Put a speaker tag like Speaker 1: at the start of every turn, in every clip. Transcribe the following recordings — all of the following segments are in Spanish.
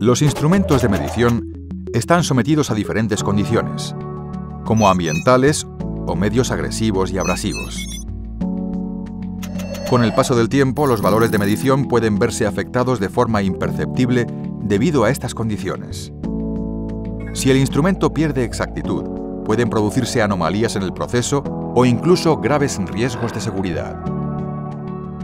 Speaker 1: Los instrumentos de medición están sometidos a diferentes condiciones, como ambientales o medios agresivos y abrasivos. Con el paso del tiempo, los valores de medición pueden verse afectados de forma imperceptible debido a estas condiciones. Si el instrumento pierde exactitud, pueden producirse anomalías en el proceso o incluso graves riesgos de seguridad.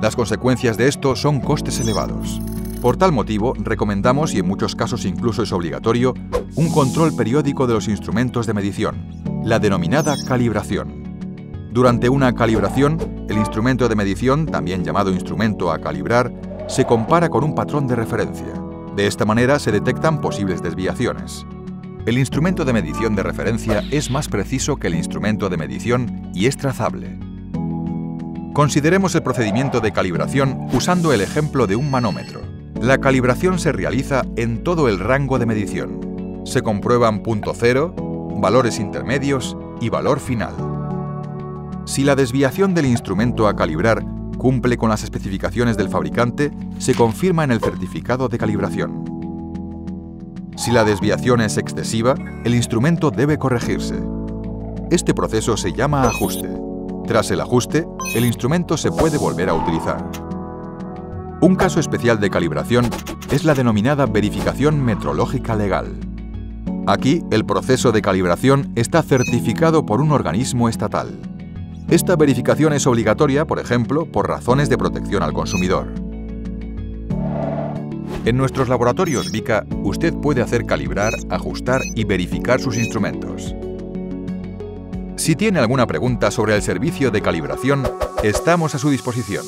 Speaker 1: Las consecuencias de esto son costes elevados. Por tal motivo, recomendamos, y en muchos casos incluso es obligatorio, un control periódico de los instrumentos de medición, la denominada calibración. Durante una calibración, el instrumento de medición, también llamado instrumento a calibrar, se compara con un patrón de referencia. De esta manera se detectan posibles desviaciones. El instrumento de medición de referencia es más preciso que el instrumento de medición y es trazable. Consideremos el procedimiento de calibración usando el ejemplo de un manómetro. La calibración se realiza en todo el rango de medición. Se comprueban punto cero, valores intermedios y valor final. Si la desviación del instrumento a calibrar cumple con las especificaciones del fabricante, se confirma en el certificado de calibración. Si la desviación es excesiva, el instrumento debe corregirse. Este proceso se llama ajuste. Tras el ajuste, el instrumento se puede volver a utilizar. Un caso especial de calibración es la denominada verificación metrológica legal. Aquí, el proceso de calibración está certificado por un organismo estatal. Esta verificación es obligatoria, por ejemplo, por razones de protección al consumidor. En nuestros laboratorios VICA, usted puede hacer calibrar, ajustar y verificar sus instrumentos. Si tiene alguna pregunta sobre el servicio de calibración, estamos a su disposición.